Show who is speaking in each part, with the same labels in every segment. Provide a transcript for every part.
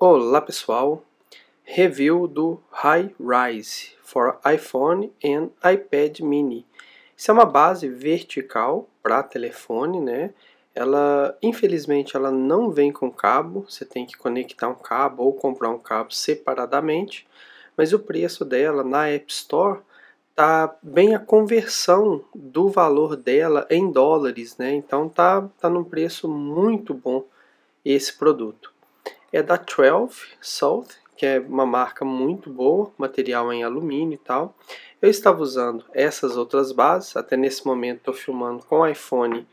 Speaker 1: Olá pessoal, review do High Rise for iPhone and iPad mini. Isso é uma base vertical para telefone, né? Ela, infelizmente, ela não vem com cabo, você tem que conectar um cabo ou comprar um cabo separadamente, mas o preço dela na App Store tá bem a conversão do valor dela em dólares, né? Então tá, tá num preço muito bom esse produto é da 12 South, que é uma marca muito boa, material em alumínio e tal. Eu estava usando essas outras bases, até nesse momento estou filmando com o iPhone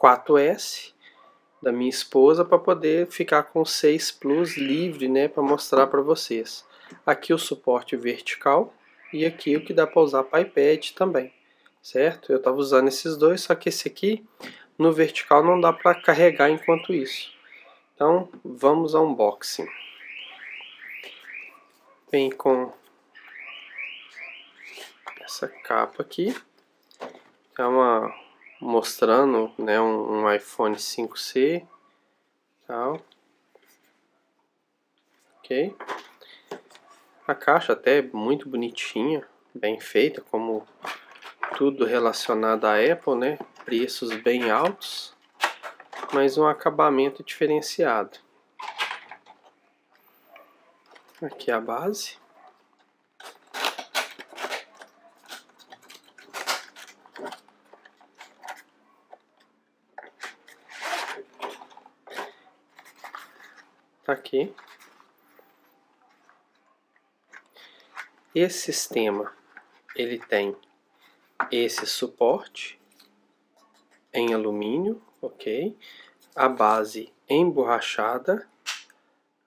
Speaker 1: 4S da minha esposa para poder ficar com 6 Plus livre, né, para mostrar para vocês. Aqui o suporte vertical e aqui o que dá para usar para iPad também, certo? Eu estava usando esses dois, só que esse aqui no vertical não dá para carregar enquanto isso. Então, vamos ao unboxing. Vem com essa capa aqui. É uma mostrando, né, um, um iPhone 5C, tal. OK? A caixa até é muito bonitinha, bem feita, como tudo relacionado à Apple, né? Preços bem altos mas um acabamento diferenciado. Aqui a base. Tá aqui. Esse sistema ele tem esse suporte em alumínio ok? A base emborrachada,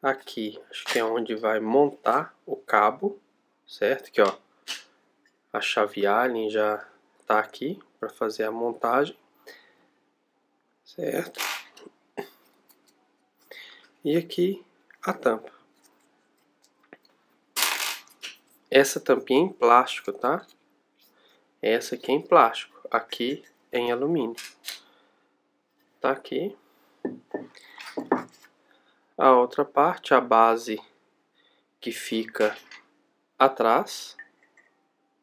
Speaker 1: aqui acho que é onde vai montar o cabo, certo? Aqui ó, a chave Allen já tá aqui para fazer a montagem, certo? E aqui a tampa. Essa tampinha é em plástico, tá? Essa aqui é em plástico, aqui é em alumínio tá aqui. A outra parte, a base que fica atrás,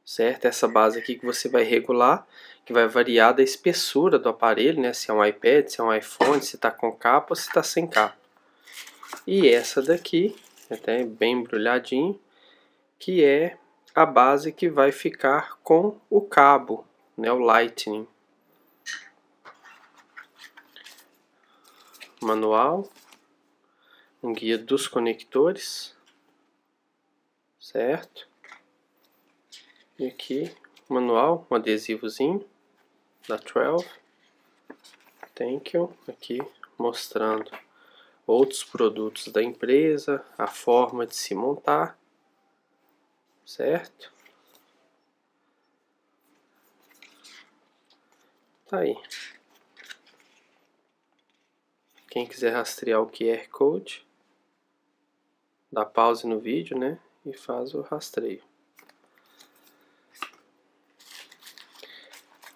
Speaker 1: certo? Essa base aqui que você vai regular, que vai variar da espessura do aparelho, né? Se é um iPad, se é um iPhone, se está com capa ou se está sem capa. E essa daqui, até bem embrulhadinho, que é a base que vai ficar com o cabo, né? O Lightning. Manual, um guia dos conectores, certo? E aqui, manual, um adesivozinho da 12. Thank you. Aqui mostrando outros produtos da empresa, a forma de se montar, certo? Tá aí. Quem quiser rastrear o QR Code, dá pause no vídeo, né? E faz o rastreio.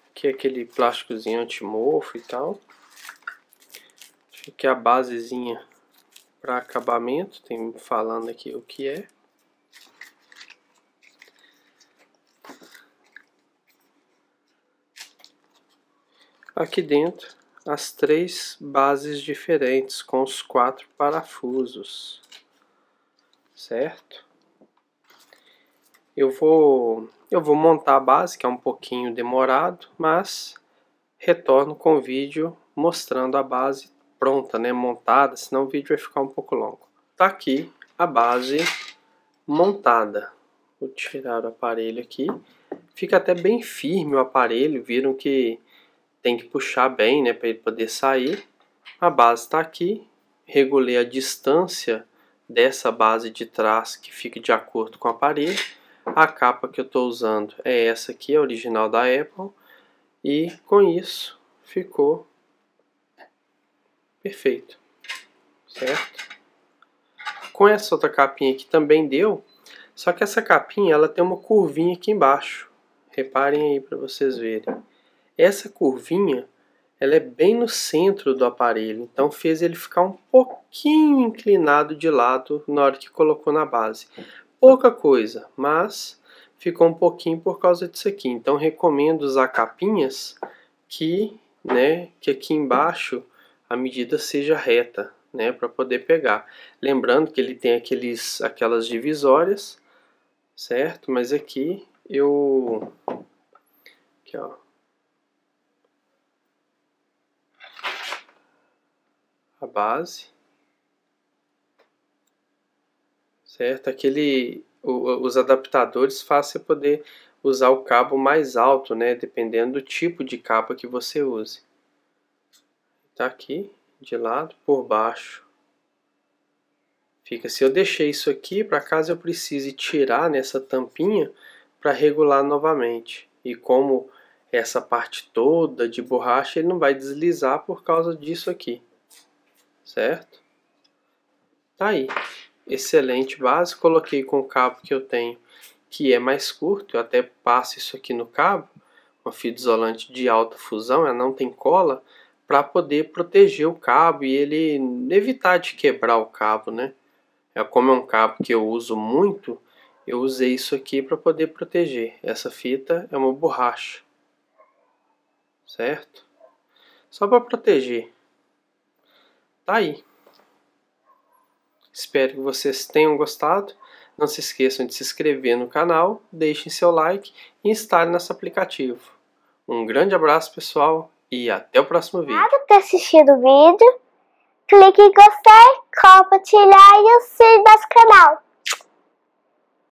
Speaker 1: Aqui é aquele plásticozinho antimorfo e tal. Aqui é a basezinha para acabamento, tem falando aqui o que é. Aqui dentro as três bases diferentes com os quatro parafusos, certo? Eu vou, eu vou montar a base, que é um pouquinho demorado, mas retorno com o vídeo mostrando a base pronta, né, montada, senão o vídeo vai ficar um pouco longo. Tá aqui a base montada. Vou tirar o aparelho aqui. Fica até bem firme o aparelho, viram que tem que puxar bem, né, para ele poder sair. A base está aqui, regulei a distância dessa base de trás que fique de acordo com o aparelho. A capa que eu estou usando é essa aqui, a original da Apple. E com isso ficou perfeito, certo? Com essa outra capinha aqui também deu, só que essa capinha ela tem uma curvinha aqui embaixo. Reparem aí para vocês verem. Essa curvinha ela é bem no centro do aparelho, então fez ele ficar um pouquinho inclinado de lado na hora que colocou na base. Pouca coisa, mas ficou um pouquinho por causa disso aqui. Então recomendo usar capinhas que, né, que aqui embaixo a medida seja reta, né, para poder pegar. Lembrando que ele tem aqueles, aquelas divisórias, certo? Mas aqui eu, aqui ó, a base, certo? Aquele, o, os adaptadores fazem você poder usar o cabo mais alto, né? Dependendo do tipo de capa que você use. Tá aqui, de lado por baixo. Fica, se eu deixei isso aqui, para caso eu precise tirar nessa tampinha para regular novamente. E como essa parte toda de borracha, ele não vai deslizar por causa disso aqui. Certo? Tá aí. Excelente base. Coloquei com o cabo que eu tenho, que é mais curto. Eu até passo isso aqui no cabo. Uma fita isolante de alta fusão, ela não tem cola para poder proteger o cabo e ele evitar de quebrar o cabo, né? É como é um cabo que eu uso muito, eu usei isso aqui para poder proteger. Essa fita é uma borracha, certo? Só para proteger. Tá aí. Espero que vocês tenham gostado. Não se esqueçam de se inscrever no canal, deixem seu like e instalem nosso aplicativo. Um grande abraço, pessoal e até o próximo vídeo.
Speaker 2: Obrigado por ter assistido o vídeo. Clique em gostei, compartilhar e o sininho do canal.